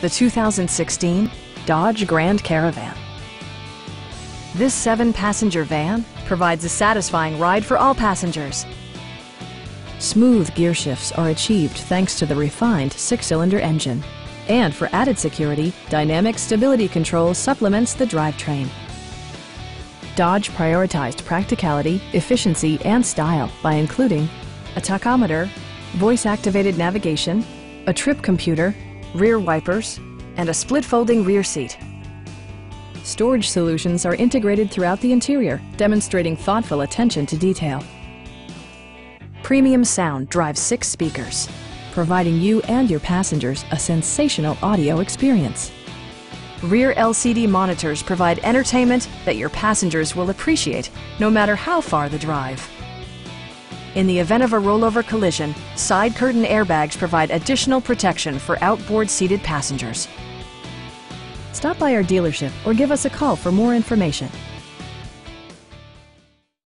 the 2016 Dodge Grand Caravan. This seven-passenger van provides a satisfying ride for all passengers. Smooth gear shifts are achieved thanks to the refined six-cylinder engine. And for added security, Dynamic Stability Control supplements the drivetrain. Dodge prioritized practicality, efficiency, and style by including a tachometer, voice-activated navigation, a trip computer, rear wipers, and a split-folding rear seat. Storage solutions are integrated throughout the interior, demonstrating thoughtful attention to detail. Premium sound drives six speakers, providing you and your passengers a sensational audio experience. Rear LCD monitors provide entertainment that your passengers will appreciate no matter how far the drive. In the event of a rollover collision, side curtain airbags provide additional protection for outboard seated passengers. Stop by our dealership or give us a call for more information.